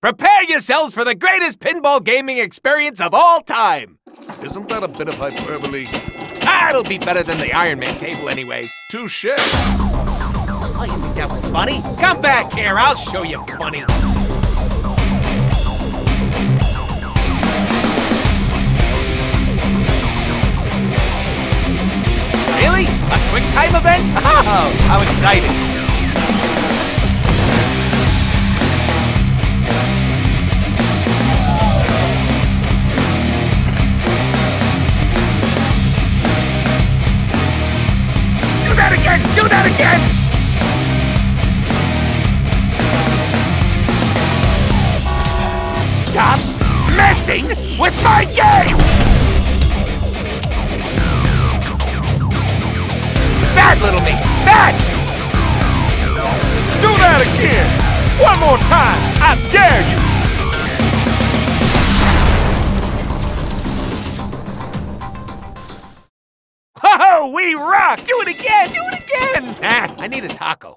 Prepare yourselves for the greatest pinball gaming experience of all time! Isn't that a bit of hyperbole? Ah, it'll be better than the Iron Man table anyway. Touche. Oh, you think that was funny? Come back here, I'll show you funny. Really? A quick time event? Oh, how exciting! Stop messing with my game! Bad little me! Bad! Do that again! One more time! I dare you! Whoa, we rock! Do it again! Do it again! Ah, I need a taco.